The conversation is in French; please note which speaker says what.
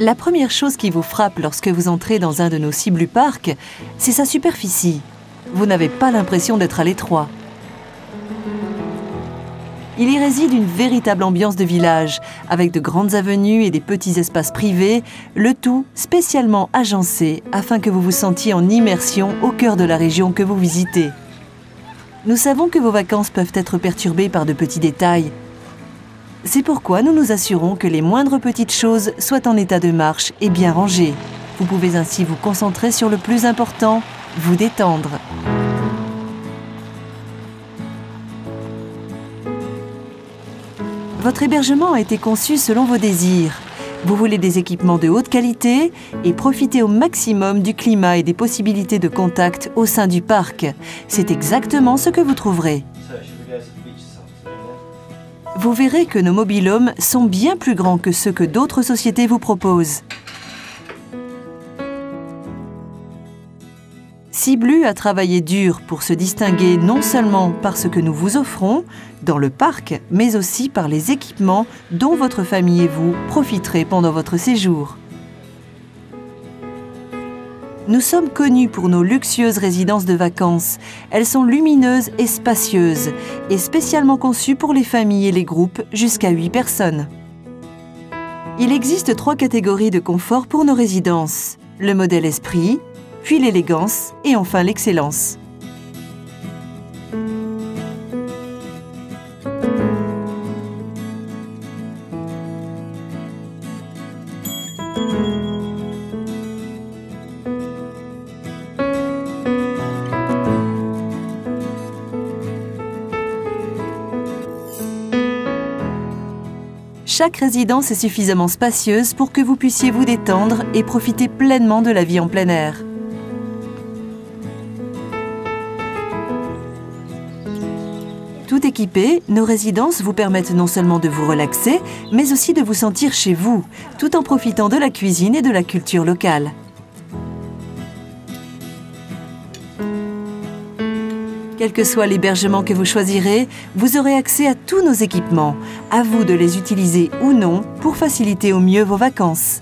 Speaker 1: La première chose qui vous frappe lorsque vous entrez dans un de nos Ciblu parcs, c'est sa superficie. Vous n'avez pas l'impression d'être à l'étroit. Il y réside une véritable ambiance de village, avec de grandes avenues et des petits espaces privés, le tout spécialement agencé afin que vous vous sentiez en immersion au cœur de la région que vous visitez. Nous savons que vos vacances peuvent être perturbées par de petits détails. C'est pourquoi nous nous assurons que les moindres petites choses soient en état de marche et bien rangées. Vous pouvez ainsi vous concentrer sur le plus important, vous détendre. Votre hébergement a été conçu selon vos désirs. Vous voulez des équipements de haute qualité et profiter au maximum du climat et des possibilités de contact au sein du parc. C'est exactement ce que vous trouverez. Vous verrez que nos mobilhomes sont bien plus grands que ceux que d'autres sociétés vous proposent. Ciblu a travaillé dur pour se distinguer non seulement par ce que nous vous offrons dans le parc, mais aussi par les équipements dont votre famille et vous profiterez pendant votre séjour. Nous sommes connus pour nos luxueuses résidences de vacances. Elles sont lumineuses et spacieuses et spécialement conçues pour les familles et les groupes jusqu'à 8 personnes. Il existe trois catégories de confort pour nos résidences. Le modèle esprit, puis l'élégance et enfin l'excellence. Chaque résidence est suffisamment spacieuse pour que vous puissiez vous détendre et profiter pleinement de la vie en plein air. Tout équipé, nos résidences vous permettent non seulement de vous relaxer, mais aussi de vous sentir chez vous, tout en profitant de la cuisine et de la culture locale. Quel que soit l'hébergement que vous choisirez, vous aurez accès à tous nos équipements. À vous de les utiliser ou non pour faciliter au mieux vos vacances.